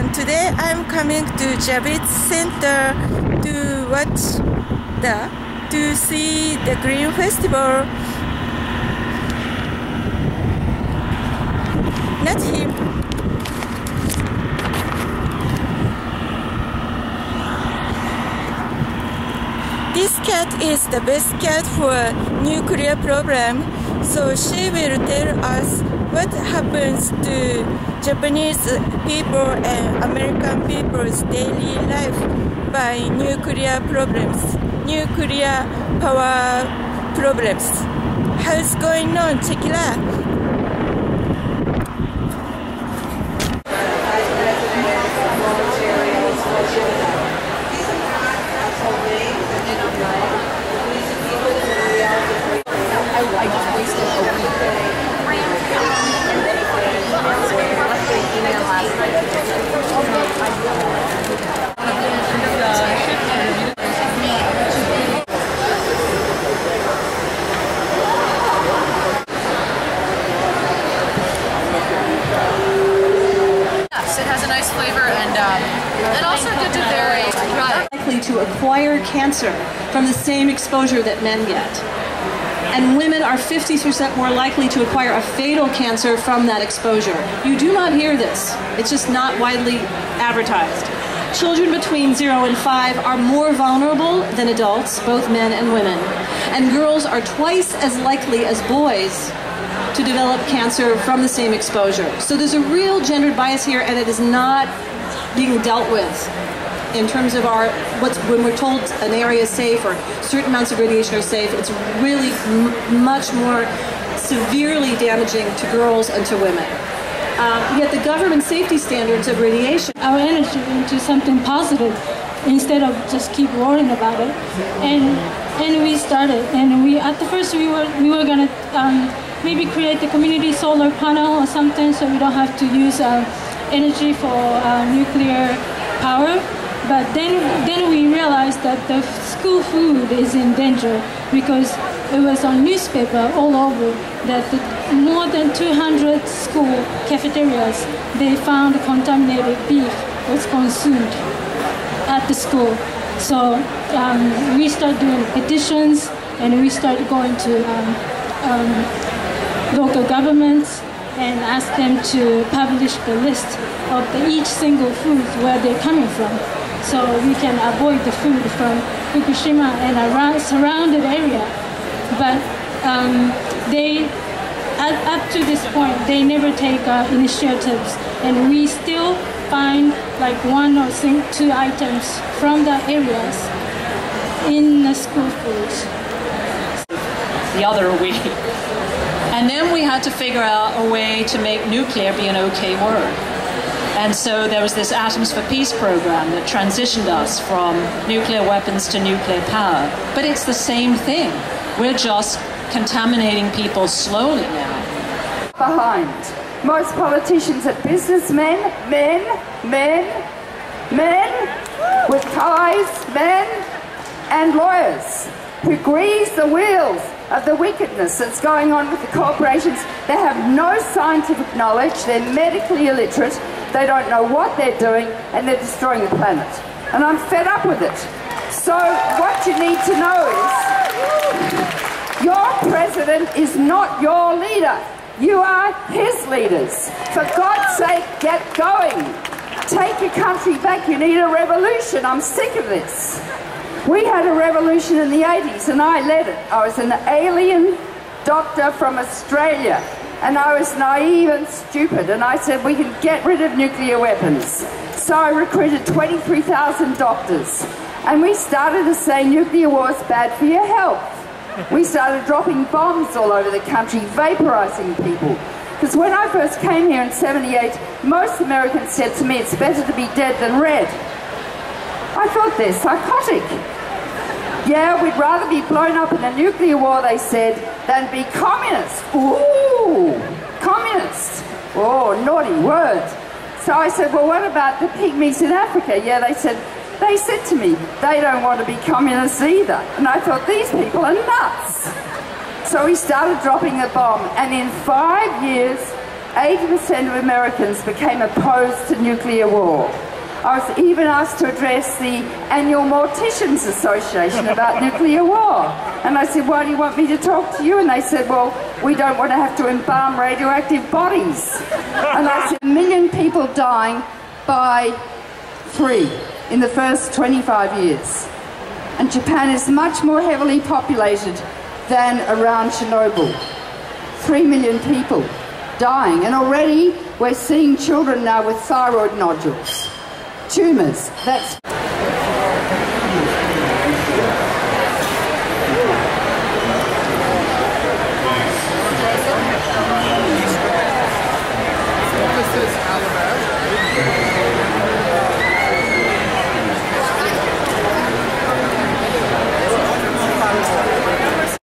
everyone. Today I'm coming to Javits Center to watch the to see the Green Festival. Not him. This cat is the best cat for nuclear problem, so she will tell us what happens to Japanese people and American people's daily life by nuclear problems, nuclear power problems. How's going on? Check it out. To acquire cancer from the same exposure that men get. And women are 50% more likely to acquire a fatal cancer from that exposure. You do not hear this. It's just not widely advertised. Children between 0 and 5 are more vulnerable than adults, both men and women. And girls are twice as likely as boys to develop cancer from the same exposure. So there's a real gendered bias here, and it is not being dealt with in terms of our what's when we're told an area is safe or certain amounts of radiation are safe, it's really much more severely damaging to girls and to women. Um, yet the government safety standards of radiation our energy into something positive instead of just keep worrying about it. And and we started, and we at the first we were we were gonna um, maybe create the community solar panel or something, so we don't have to use uh, energy for uh, nuclear power. But then, then we realized that the school food is in danger because it was on newspaper all over that the, more than 200 school cafeterias they found contaminated beef was consumed at the school. So um, we started doing petitions and we started going to um, um, local governments and ask them to publish the list of the, each single food where they're coming from so we can avoid the food from Fukushima and around surrounded area. But um, they, at, up to this point, they never take uh, initiatives, and we still find like one or two items from the areas in the school foods. The other week. And then we had to figure out a way to make nuclear be an okay word. And so there was this Atoms for Peace program that transitioned us from nuclear weapons to nuclear power. But it's the same thing. We're just contaminating people slowly now. Behind. Most politicians are businessmen, men, men, men with ties, men, and lawyers who grease the wheels of the wickedness that's going on with the corporations. They have no scientific knowledge, they're medically illiterate, they don't know what they're doing, and they're destroying the planet. And I'm fed up with it. So what you need to know is your president is not your leader. You are his leaders. For God's sake, get going. Take your country back. You need a revolution. I'm sick of this. We had a revolution in the 80s and I led it. I was an alien doctor from Australia and I was naive and stupid and I said we can get rid of nuclear weapons. So I recruited 23,000 doctors and we started to say nuclear war is bad for your health. We started dropping bombs all over the country, vaporizing people. Because when I first came here in 78, most Americans said to me it's better to be dead than red. I thought they're psychotic. Yeah, we'd rather be blown up in a nuclear war, they said, than be communists. Ooh, communists. Oh, naughty word. So I said, well, what about the pygmies in Africa? Yeah, they said, they said to me, they don't want to be communists either. And I thought, these people are nuts. So we started dropping the bomb, and in five years, 80% of Americans became opposed to nuclear war. I was even asked to address the annual Morticians Association about nuclear war. And I said, why do you want me to talk to you? And they said, well, we don't want to have to embalm radioactive bodies. And I said, a million people dying by three in the first 25 years. And Japan is much more heavily populated than around Chernobyl. Three million people dying. And already we're seeing children now with thyroid nodules tumours. That's